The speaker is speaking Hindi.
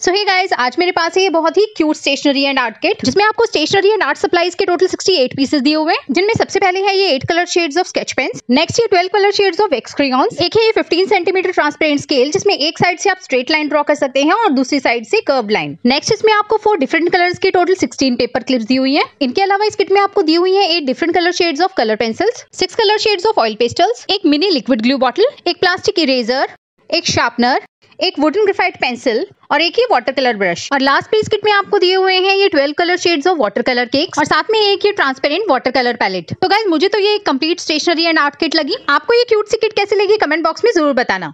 सो हे गाइस आज मेरे पास है ये बहुत ही cute stationery and art kit जिसमें आपको स्टेशनरी एंड आर्ट सप्लाईज के टोटल 68 पीसेस दिए हुए हैं, जिनमें सबसे पहले है ये 8 colour shades of sketch pens next ये 12 कलर शेड्स ऑफ़ एक्स एक है ये 15 सेंटीमीटर ट्रांसपेरेंट स्केल जिसमें एक साइड से आप स्ट्रेट लाइन ड्रॉ कर सकते हैं और दूसरी साइड से कर्व लाइन नेक्स्ट इसमें आपको फोर डिफरेंट कलर के टोटल सिक्सटीन पेपर क्लिप्स दी हुई है. इनके अलावा इस किट में आपको दी हुई है eight different colour shades of colour pencils six colour shades of oil pastels एक मिनी लिक्विड ग्लू बॉटल एक प्लास्टिक इरेजर एक शार्पनर एक वुडन ग्रेफाइट पेंसिल और एक ही वाटर कलर ब्रश और लास्ट पीस किट में आपको दिए हुए हैं ये 12 colour shades of water colour cakes और साथ में एक ये ट्रांसपेरेंट वाटर कलर पैलेट तो गाइज़ मुझे तो ये complete stationery and art kit लगी. आपको ये क्यूट सी किट कैसी लगी? कमेंट बॉक्स में ज़रूर बताना.